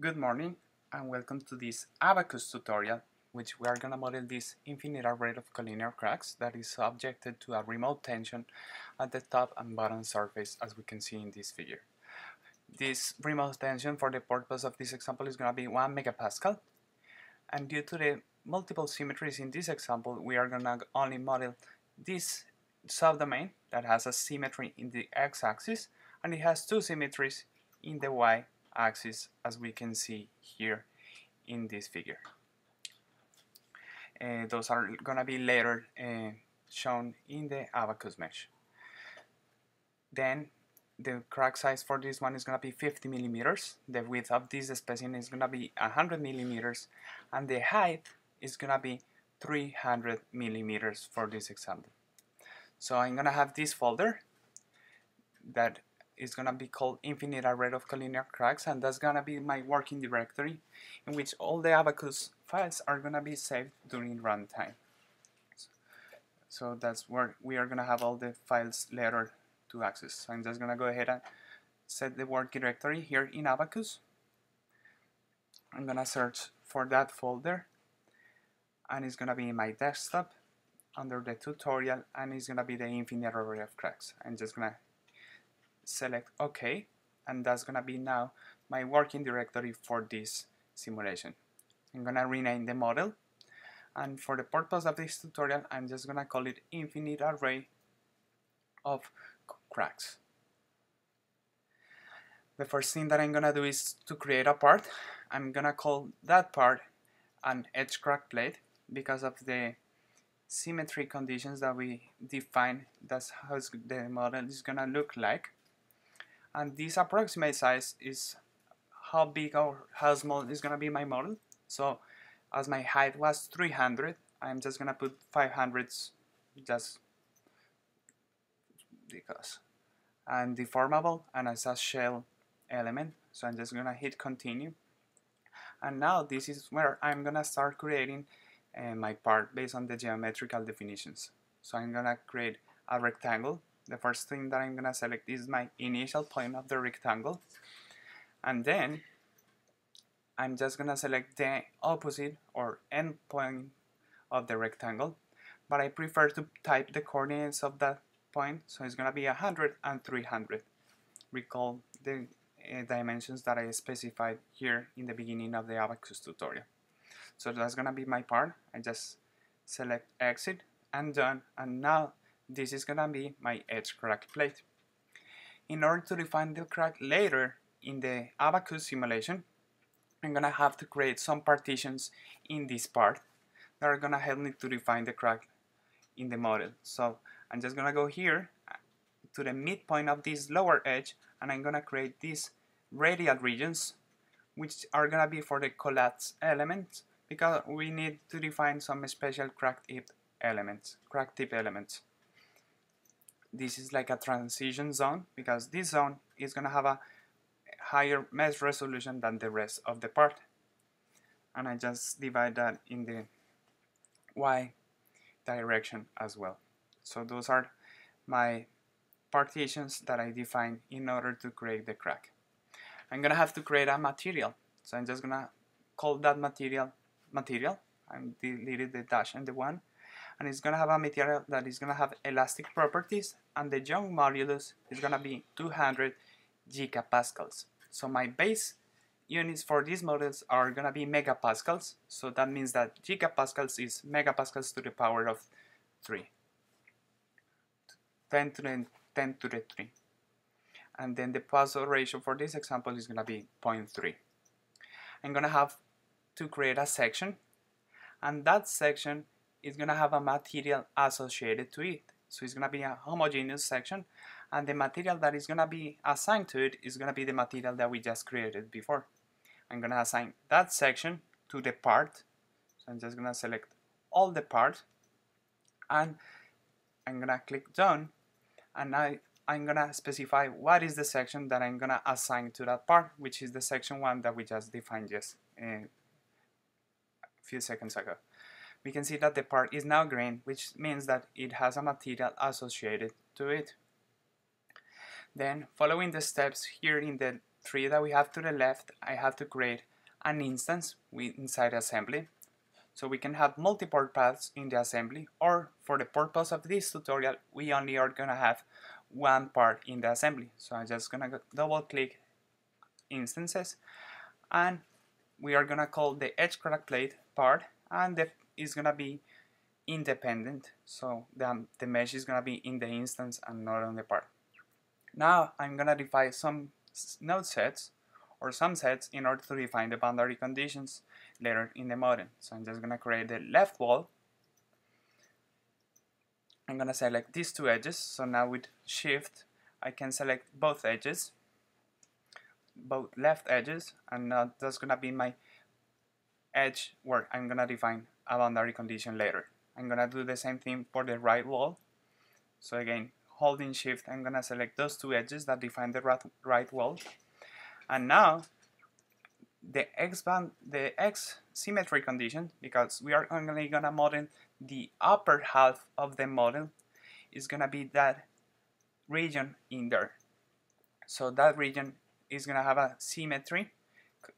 Good morning and welcome to this Abaqus tutorial which we are going to model this infinite array of collinear cracks that is subjected to a remote tension at the top and bottom surface as we can see in this figure. This remote tension for the purpose of this example is going to be 1 megapascal and due to the multiple symmetries in this example we are going to only model this subdomain that has a symmetry in the x-axis and it has two symmetries in the y-axis as we can see here in this figure. Uh, those are gonna be later uh, shown in the Abaqus mesh. Then the crack size for this one is gonna be 50 millimeters. The width of this specimen is gonna be 100 millimeters, and the height is gonna be 300 millimeters for this example. So I'm gonna have this folder that is gonna be called infinite array of collinear cracks and that's gonna be my working directory in which all the Abaqus files are gonna be saved during runtime. So that's where we are gonna have all the files later to access. So I'm just gonna go ahead and set the work directory here in Abaqus. I'm gonna search for that folder and it's gonna be in my desktop under the tutorial and it's gonna be the infinite array of cracks. I'm just gonna select OK and that's gonna be now my working directory for this simulation. I'm gonna rename the model and for the purpose of this tutorial I'm just gonna call it infinite array of cracks. The first thing that I'm gonna do is to create a part. I'm gonna call that part an edge crack plate because of the symmetry conditions that we define that's how the model is gonna look like and this approximate size is how big or how small is gonna be my model. So as my height was 300 I'm just gonna put 500s just because. And deformable and as a shell element so I'm just gonna hit continue. And now this is where I'm gonna start creating uh, my part based on the geometrical definitions. So I'm gonna create a rectangle the first thing that I'm gonna select is my initial point of the rectangle. And then I'm just gonna select the opposite or end point of the rectangle. But I prefer to type the coordinates of that point so it's gonna be 100 and 300 recall the uh, dimensions that I specified here in the beginning of the Abaqus tutorial. So that's gonna be my part. I just select exit and done and now this is gonna be my edge crack plate. In order to define the crack later in the Abaqus simulation, I'm gonna have to create some partitions in this part that are gonna help me to define the crack in the model. So I'm just gonna go here uh, to the midpoint of this lower edge and I'm gonna create these radial regions which are gonna be for the collapse elements because we need to define some special crack tip elements, crack tip elements this is like a transition zone because this zone is going to have a higher mesh resolution than the rest of the part. And I just divide that in the y direction as well. So those are my partitions that I define in order to create the crack. I'm gonna have to create a material. So I'm just gonna call that material material. I'm deleted the dash and the one and it's going to have a material that is going to have elastic properties and the Young modulus is going to be 200 gigapascals. So my base units for these models are going to be megapascals, so that means that gigapascals is megapascals to the power of 3. 10 to the 10 to the 3. And then the Poisson ratio for this example is going to be 0.3. I'm going to have to create a section and that section is going to have a material associated to it. So it's going to be a homogeneous section and the material that is going to be assigned to it is going to be the material that we just created before. I'm going to assign that section to the part. So I'm just going to select all the part and I'm going to click done and now I'm going to specify what is the section that I'm going to assign to that part which is the section 1 that we just defined just eh, a few seconds ago we can see that the part is now green, which means that it has a material associated to it. Then, following the steps here in the tree that we have to the left, I have to create an instance inside assembly. So we can have multiple paths in the assembly, or for the purpose of this tutorial, we only are gonna have one part in the assembly. So I'm just gonna double click instances, and we are gonna call the edge crack plate part, and the, is gonna be independent. So the, the mesh is gonna be in the instance and not on the part. Now I'm gonna define some node sets or some sets in order to define the boundary conditions later in the model. So I'm just gonna create the left wall. I'm gonna select these two edges. So now with shift, I can select both edges, both left edges, and that's gonna be my edge where I'm gonna define a boundary condition later. I'm gonna do the same thing for the right wall. So again, holding shift, I'm gonna select those two edges that define the right, wall. And now the x band, the x symmetry condition, because we are only gonna model the upper half of the model, is gonna be that region in there. So that region is gonna have a symmetry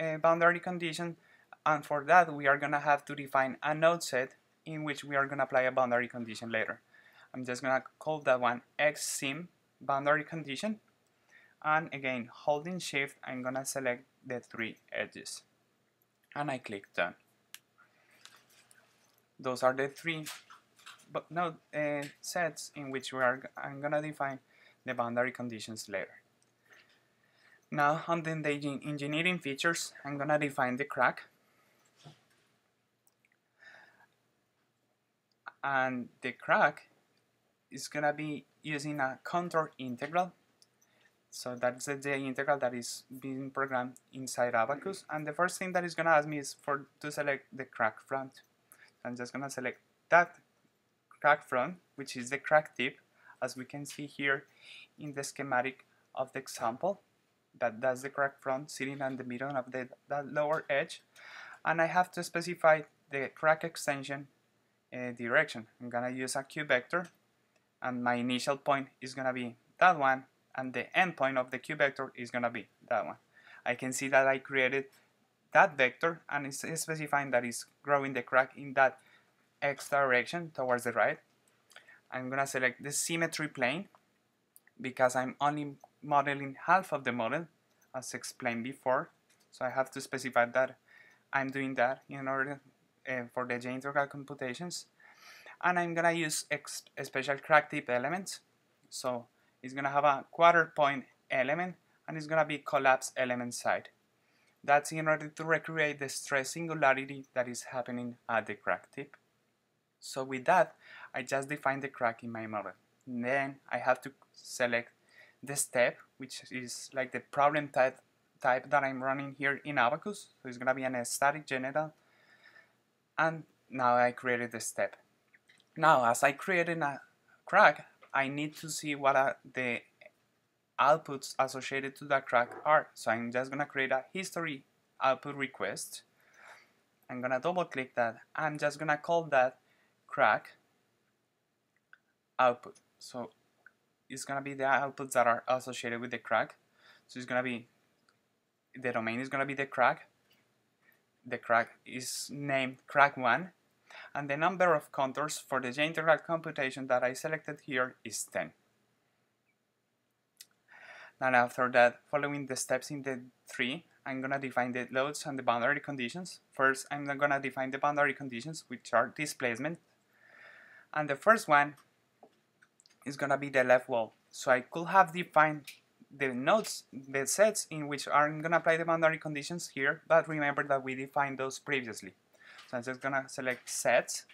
uh, boundary condition, and for that we are gonna have to define a node set in which we are gonna apply a boundary condition later. I'm just gonna call that one xsim boundary condition. And again holding shift I'm gonna select the three edges. And I click done. Those are the three but no uh, sets in which we are I'm gonna define the boundary conditions later. Now on the engineering features I'm gonna define the crack and the crack is gonna be using a contour integral so that's the J integral that is being programmed inside Abaqus. Mm-hmm. And the first thing that is going to ask me is for to select the crack front. So I'm just going to select that crack front, which is the crack tip, as we can see here in the schematic of the example. That that's the crack front sitting on the middle of the that lower edge. And I have to specify the crack extension uh, direction. I'm going to use a Q vector, and my initial point is going to be that one and the endpoint of the Q vector is going to be that one. I can see that I created that vector and it's specifying that it's growing the crack in that x direction towards the right. I'm going to select the symmetry plane because I'm only modeling half of the model as explained before. So I have to specify that I'm doing that in order uh, for the integral computations. And I'm going to use special crack tip elements. So it's going to have a quarter point element and it's going to be collapse element side. That's in order to recreate the stress singularity that is happening at the crack tip. So with that, I just define the crack in my model. And then I have to select the step, which is like the problem type, type that I'm running here in Abaqus. So it's going to be an static general. And now I created the step. Now, as I created a crack, I need to see what are the outputs associated to that crack are. So I'm just gonna create a history output request. I'm gonna double click that. I'm just gonna call that crack output. So it's gonna be the outputs that are associated with the crack. So it's gonna be the domain is gonna be the crack. The crack is named crack1 and the number of contours for the J-integral computation that I selected here is 10. Now after that, following the steps in the tree, I'm going to define the loads and the boundary conditions. First, I'm going to define the boundary conditions, which are displacement. And the first one is going to be the left wall. So I could have defined the nodes, the sets in which I'm going to apply the boundary conditions here, but remember that we defined those previously. So I'm just gonna select sets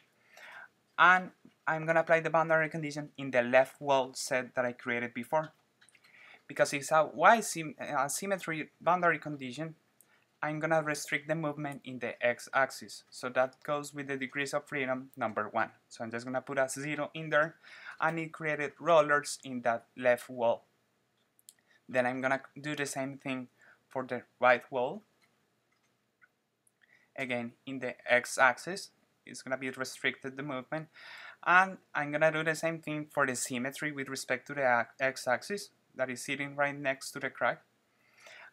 and I'm gonna apply the boundary condition in the left wall set that I created before. Because it's a Y sym symmetry boundary condition, I'm gonna restrict the movement in the x-axis. So that goes with the degrees of freedom number one. So I'm just gonna put a zero in there and it created rollers in that left wall. Then I'm gonna do the same thing for the right wall. Again in the x-axis it's gonna be restricted the movement. And I'm gonna do the same thing for the symmetry with respect to the x-axis that is sitting right next to the crack.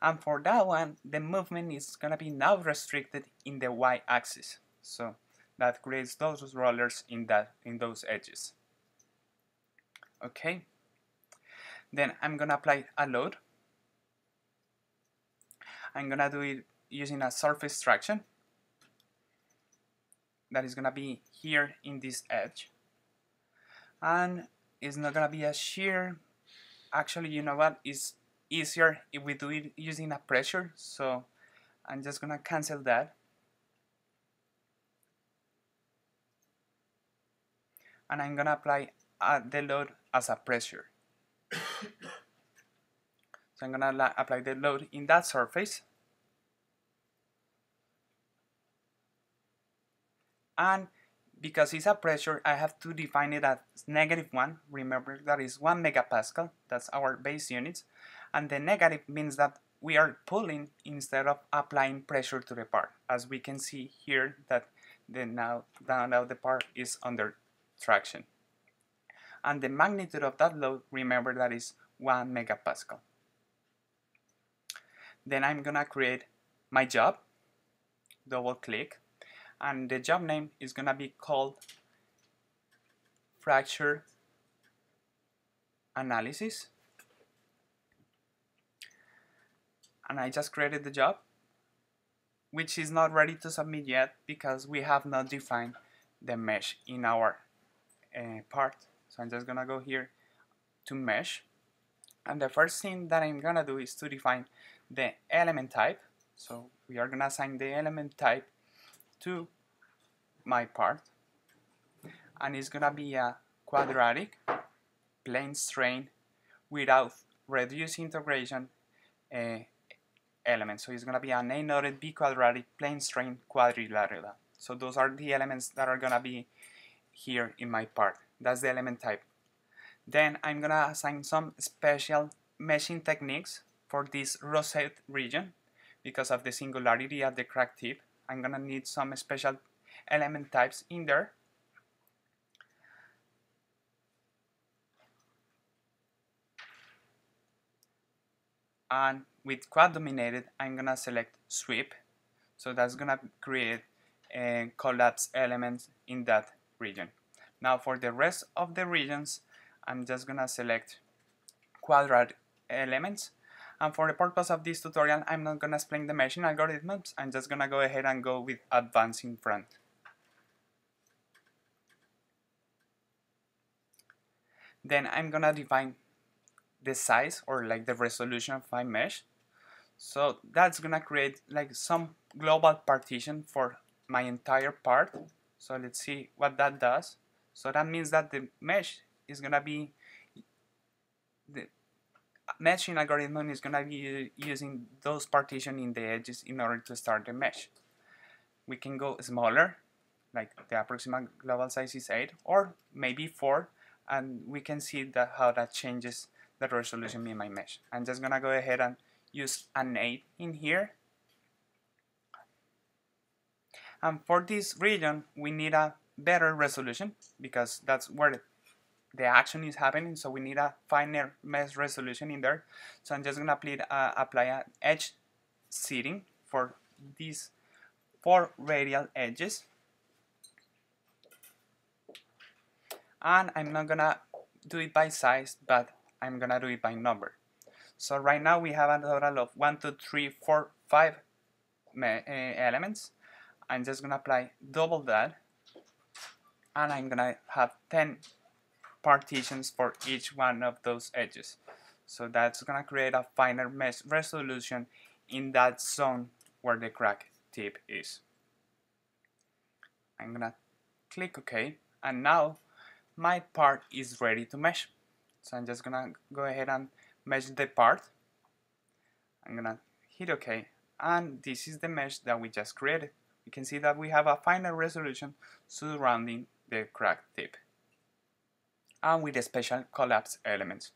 And for that one the movement is gonna be now restricted in the y-axis. So that creates those rollers in that in those edges. Okay then I'm gonna apply a load. I'm gonna do it using a surface traction. That is gonna be here in this edge. And it's not gonna be a shear. Actually you know what? It's easier if we do it using a pressure. So I'm just gonna cancel that. And I'm gonna apply uh, the load as a pressure so I'm gonna apply the load in that surface. And because it's a pressure I have to define it as negative 1 remember that is 1 megapascal. That's our base units. And the negative means that we are pulling instead of applying pressure to the part. As we can see here that the now, now the part is under traction and the magnitude of that load remember that is 1 megapascal. Then I'm gonna create my job double click and the job name is gonna be called fracture analysis. And I just created the job which is not ready to submit yet because we have not defined the mesh in our uh, part so I'm just gonna go here to mesh. And the first thing that I'm gonna do is to define the element type. So we are gonna assign the element type to my part. And it's gonna be a quadratic plane strain without reduced integration uh, element so it's gonna be an 8-noded biquadratic plane strain quadrilateral. So those are the elements that are gonna be here in my part that's the element type then I'm gonna assign some special meshing techniques for this rosette region because of the singularity at the crack tip I'm gonna need some special element types in there. And with quad dominated, I'm gonna select sweep. So that's gonna create a collapse elements in that region. Now for the rest of the regions, I'm just gonna select quadrant elements. And for the purpose of this tutorial, I'm not gonna explain the meshing algorithms. I'm just gonna go ahead and go with advancing front. Then I'm gonna define the size or like the resolution of my mesh. So that's gonna create like some global partition for my entire part. So let's see what that does. So that means that the mesh is gonna be the meshing algorithm is gonna be using those partition in the edges in order to start the mesh. We can go smaller, like the approximate global size is 8, or maybe 4, and we can see that how that changes the resolution in my mesh. I'm just gonna go ahead and use an 8 in here. And for this region, we need a better resolution because that's where the action is happening. So we need a finer mesh resolution in there. So I'm just gonna apply, uh, apply an edge seeding for these four radial edges. and I'm not gonna do it by size but I'm gonna do it by number so right now we have a total of 1 2 3 4 5 uh, elements I'm just gonna apply double that and I'm gonna have 10 partitions for each one of those edges so that's gonna create a finer mesh resolution in that zone where the crack tip is I'm gonna click OK and now my part is ready to mesh. So I'm just gonna go ahead and mesh the part. I'm gonna hit OK and this is the mesh that we just created. You can see that we have a finer resolution surrounding the crack tip and with the special collapse elements.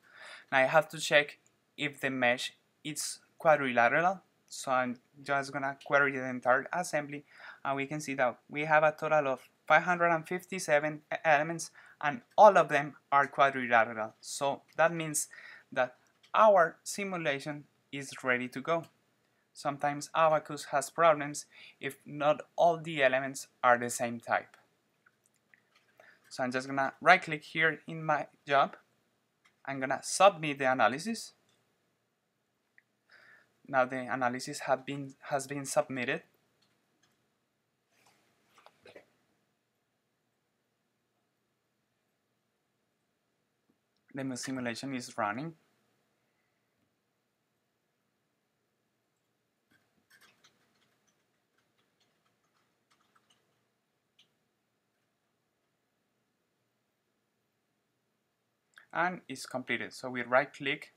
Now I have to check if the mesh is quadrilateral so I'm just gonna query the entire assembly and we can see that we have a total of 557 elements and all of them are quadrilateral. So that means that our simulation is ready to go. Sometimes Abaqus has problems if not all the elements are the same type. So I'm just gonna right click here in my job. I'm gonna submit the analysis. Now the analysis have been has been submitted. The simulation is running. And it's completed. So we right click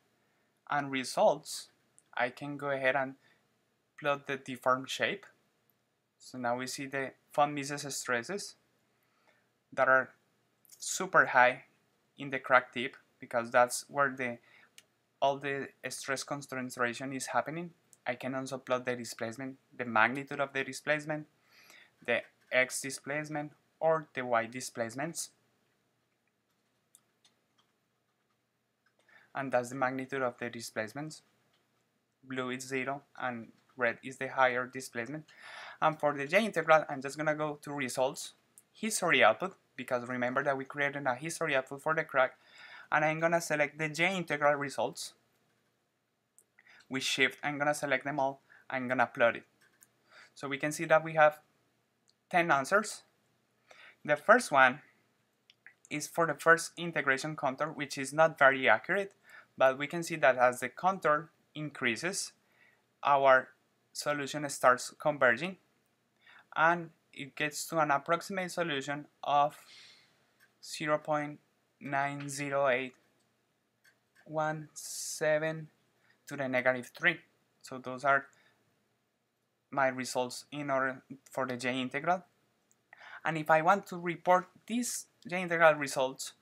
and results, I can go ahead and plot the deformed shape. So now we see the von Mises stresses that are super high in the crack tip because that's where the all the stress concentration is happening. I can also plot the displacement, the magnitude of the displacement, the x displacement, or the y displacements. And that's the magnitude of the displacements. Blue is 0 and red is the higher displacement. And for the J integral, I'm just gonna go to results, history output, because remember that we created a history output for the crack, and I'm gonna select the J integral results. With shift, I'm gonna select them all, I'm gonna plot it. So we can see that we have 10 answers. The first one is for the first integration contour, which is not very accurate but we can see that as the contour increases, our solution starts converging and it gets to an approximate solution of 0.90817 to the negative 3. So those are my results in order for the J integral. And if I want to report these J integral results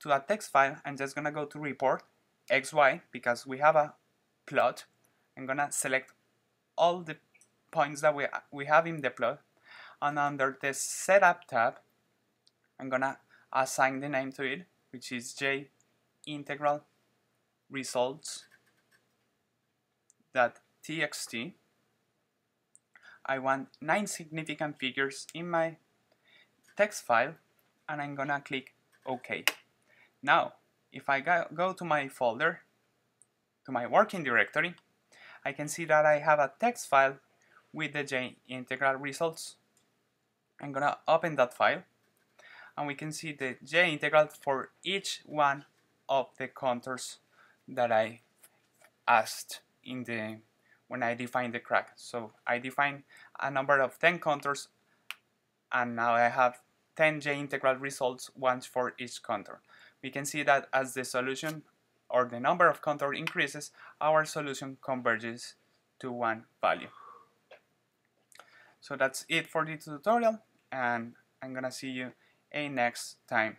to a text file, I'm just gonna go to report xy because we have a plot. I'm gonna select all the points that we, we have in the plot. And under the setup tab I'm gonna assign the name to it which is j integral results that txt I want nine significant figures in my text file and I'm gonna click OK. Now if I go, to my folder, to my working directory, I can see that I have a text file with the J integral results. I'm gonna open that file and we can see the J integral for each one of the contours that I asked in the when I define the crack. So I define a number of 10 contours and now I have 10 J integral results once for each contour we can see that as the solution or the number of contour increases, our solution converges to one value. So that's it for the tutorial and I'm gonna see you a next time.